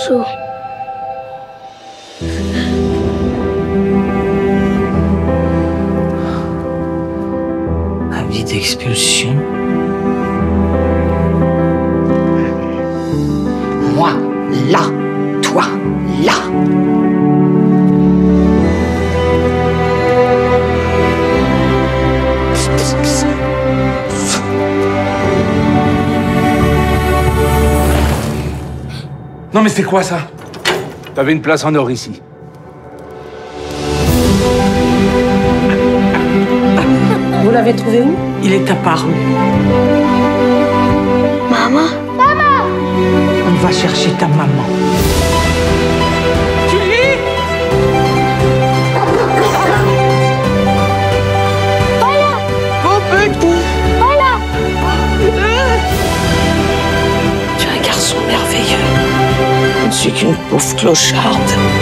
morceau. Avis d'expulsion. Moi, là. Toi, là. Non mais c'est quoi ça? T'avais une place en or ici. Vous l'avez trouvé où? Il est à Parme. Maman? On va chercher ta maman. einzige Luftloch haben.